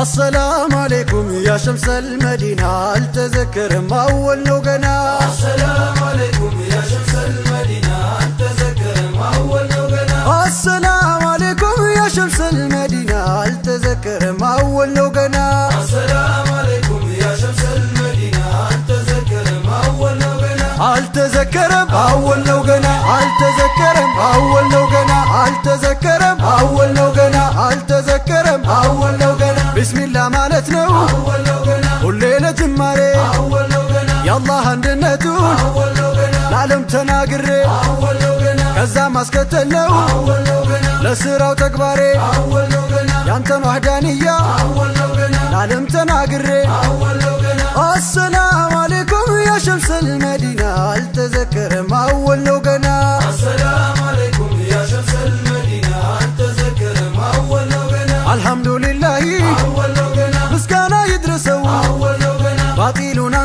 السلام عليكم يا شمس المدينة التذكر أول لو قنا السلام عليكم يا شمس المدينة التذكر أول لو قنا السلام عليكم يا شمس المدينة التذكر أول لو قنا السلام عليكم يا شمس المدينة التذكر أول لو قنا التذكر أول لو قنا التذكر أول لو قنا التذكر أول لو قنا التذكر أول لو قنا بسم الله ማለት ነው أول لو قنا ሁሌ ለጅማሬ أول لو قنا የአላህ አንድነቱን أول لو قنا ለዓለም ተናግሬ أول لو قنا ከዛ ማስከተል ነው أول لو قنا ለስራው ተግባሬ أول لو قنا ያንተን ዋህዳንያ أول لو قنا ለዓለም ተናግሬ أول لو قنا አሰላም አሌይኩም ያ ሸምሰል መዲና አልተዘከረም አወል ነው ገና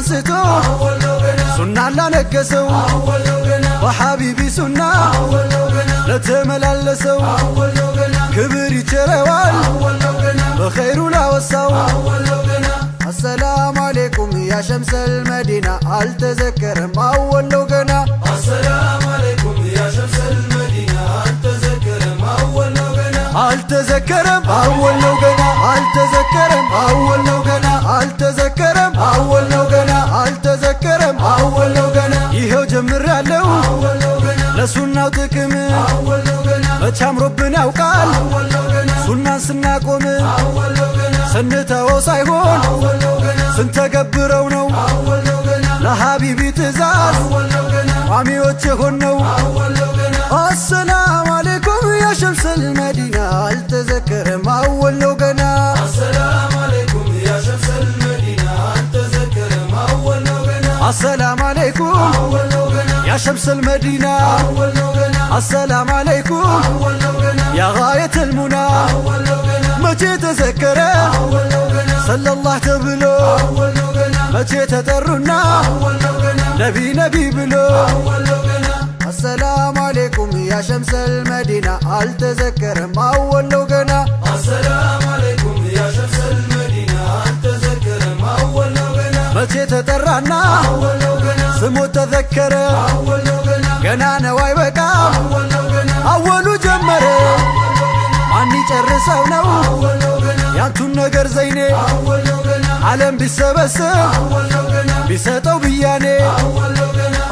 አንስቶ أول لو قنا ሱናን ላነገሰው أول لو قنا በሐቢቢ ሱና أول لو قنا ለተመላለሰው أول لو قنا ክብር ይቸረዋል أول لو قنا በኸይሩ ላወሳው أول لو قنا አሰላም አሌይኩም ያ ሸምሰል መዲና አልተዘከረም አወል ነው ገና السلام عليكم يا شمس المدينة التذكر أول لو قنا አልተዘከረም አወል ነው ገና አልተዘከረም አወል ነው ገና አልተዘከረም ለሱናው ጥቅም መቻምሮብን ያውቃል። ሱናን ስናቆም ሰንተው ሳይሆን ስንተገብረው ነው ለሀቢቢ ትእዛዝ ቋሚዎች የሆን ነው። አሰላም አሌኩም ያሸምሰል መዲና አልተዘከረም። አወለው ገና አሰላም يا شمس المدينة السلام عليكم. يا غاية المنى ما متى تذكره صلى الله تبلو ما متى تدرنا نبي نبي بلو. السلام عليكم يا شمس المدينة هل ما أول لوغنا السلام عليكم يا شمس المدينة هل ما أول لو ما جيت أدرنا أول ስሙ ተዘከረ ገና ነው አይበቃም አወሉ ጀመረ ማን ይጨርሰው ነው ያንቱን ነገር ዘይኔ ዓለም ቢሰበስብ ቢሰጠው ብያኔ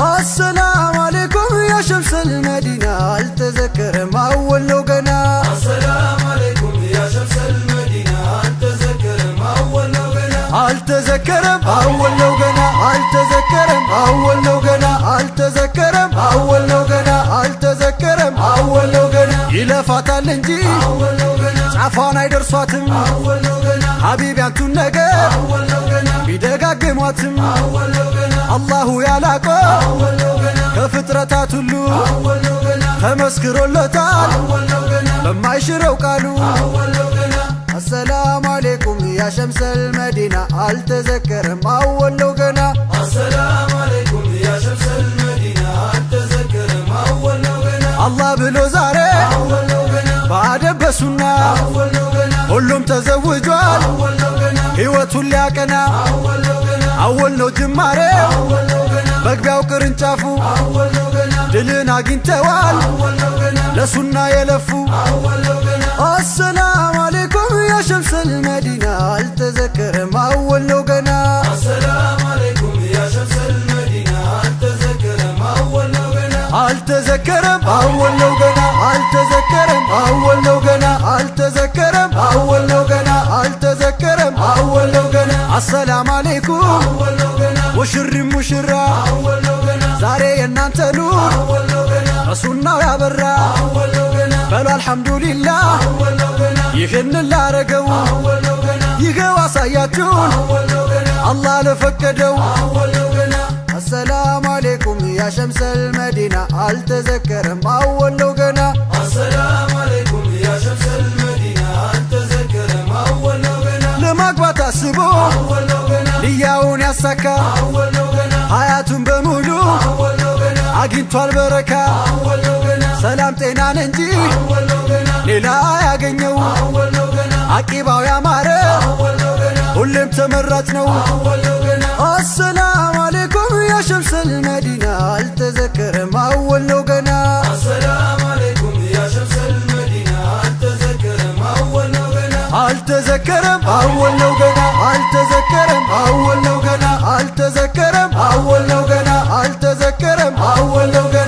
አሰላም አሌኩም ያ ሸምሰል መዲና አልተዘከረም አወል ነው ገና አልተዘከረም አወል ነው ገና አልተዘ አወል ነው ገና አልተዘከረም አወል ነው ገና አልተዘከረም አወል ነው ገና ይለፋታል እንጂ ጫፏን አይደርሷትም ሀቢብ ያንቱን ነገር ቢደጋግሟትም አላሁ ያላቀው ከፍጥረታት ሁሉ ተመስክሮለታል በማይሽረው ቃሉ አሰላም አሌይኩም ያ ሸምሰል መዲና አልተዘከረም አወል ነው ገና السلام عليكم يا شمس المدينة التذكر أول لو قنا አላህ ብሎ ዛሬ أول لو قنا በአደብ በሱና أول لو قنا ሁሉም ተዘውጇል أول لو قنا ሕይወቱን ሊያቀና أول لو قنا አወል ነው ጅማሬው أول لو قنا መግቢያው ቅርንጫፉ أول لو قنا ድልን አግኝተዋል أول لو قنا ለሱና የለፉ أول لو قنا አሰላም አሌይኩም ያ ሸምሰል መዲና አልተዘከረም አወል ነው ገና السلام عليكم يا شمس المدينة التذكر أول لو قنا አልተዘከረም አወል ነው ገና አልተዘከረም አወል ነው ገና አልተዘከረም አወል ነው ገና አልተዘከረም አወል ነው ገና አሰላም አሌይኩም أول لو قنا ሙሽሪም ሙሽራ أول لو قنا ዛሬ የእናንተ ኑር أول لو قنا በሱናው ያበራ بلو الحمد لله يهن الله رقو يهوى صياتون الله لفكدو السلام عليكم يا شمس المدينة هل ما أول لغنا السلام عليكم يا شمس المدينة. هل تذكرم أول لغنا لمقبة تاسبو أول لغنا لياون يساكا أول لغنا حياتهم بمولو أول لغنا أقين طالب ركا. أول لغنا ሰላም ጤናን እንጂ ሌላ ያገኘው አቂባው ያማረ ሁሌም ተመራጭ ነው። አሰላም አሌኩም ያሸምሰል መዲና አልተዘከረም። አወሎ ገና። አልተዘከረም። አወሎ ገና። አልተዘከረም። አወሎ ገና። አልተዘከረም። አወሎ ገና። አልተዘከረም። አወሎ ገና።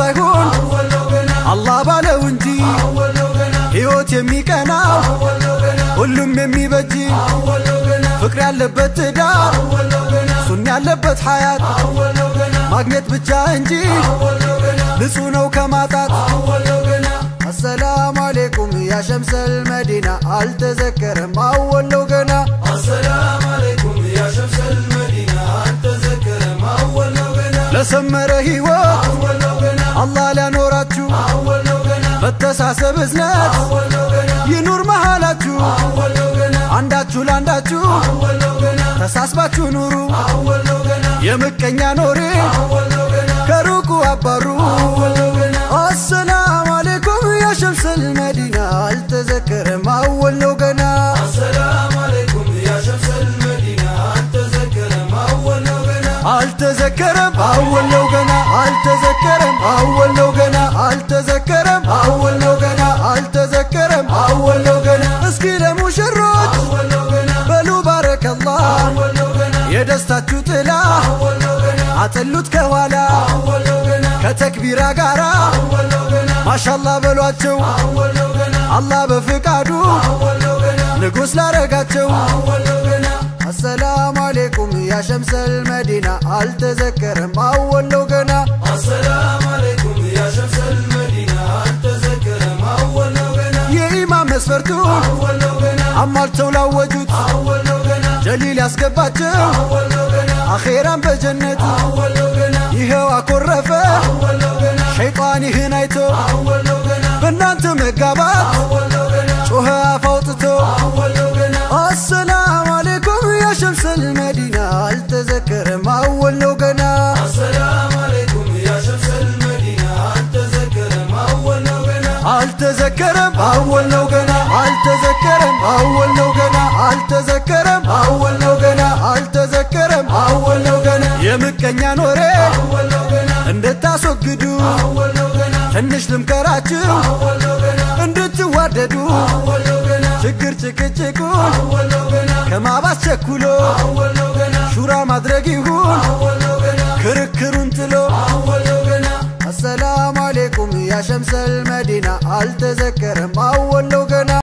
ሳይሆን አወል ነው ገና አላህ ባለው እንጂ አወል ነው ገና ሕይወት የሚቀናው አወል ነው ገና ሁሉም የሚበጅ አወል ነው ገና ፍቅር ያለበት ትዳር አወል ነው ገና ሱን ያለበት ሐያት አወል ነው ገና ማግኘት ብቻ እንጂ አወል ነው ገና ንጹህ ነው ከማጣት አወል ነው ገና አሰላም አሌይኩም ያ ሸምሰል መዲና አልተዘከረም አወል ነው ገና አሰላም አለይኩም ያ ሸምሰል መዲና አልተዘከረም አወል ነው ገና ለሰመረ ሕይወት አወል ነው ገና አላህ ሊያኖራችሁ መተሳሰብ እዝነት ይኑር መሃላችሁ አንዳችሁ ለአንዳችሁ ተሳስባችሁ ኑሩ የምቀኛ ኖሬ ከሩቁ አባሩ አሰላም አሌኩም ያሸምሰል መዲና አልተዘከረም አወለው ገና አልተዘከረም አወል ነው ገና አልተዘከረም አወል ነው ገና አልተዘከረም አወል ነው ገና አልተዘከረም አወል ነው ገና እስኪ ለሙሽሮች አወል ነው ገና በሉ ባረከላህ አወል ነው ገና የደስታችሁ ጥላ አወል ነው ገና አጥሉት ከኋላ አወል ነው ገና ከተክቢራ ጋራ አወል ነው ገና ማሻላ በሏቸው አወል ነው ገና አላህ በፍቃዱ አወል ነው ገና ንጉሥ ላረጋቸው يا شمس المدينة ألتذكرهم أول لقنا السلام عليكم يا شمس المدينة ألتذكرهم أول لقنا يا إمام مسفرتو أول لقنا أمال تولوجوت أول لقنا جليل يسقباتو أول لقنا أخيرا بجنته أول لقنا يهوى كرفه أول لقنا شيطاني هنايتو أول لقنا بنانت مقابات أول አወል ነው ገና አልተዘከረም አወል ነው ገና አልተዘከረም አወል ነው ገና የምቀኛን ወሬ እንድታስወግዱ ትንሽ ልምከራችሁ እንድትዋደዱ ችግር ጭቅጭቁን ከማባስ ቸኩሎ ሹራ ማድረግ ይሁን ክርክሩን ጥሎ አሰላም አሌኩም ያሸምሰል መዲና አልተዘከረም አወለው ገና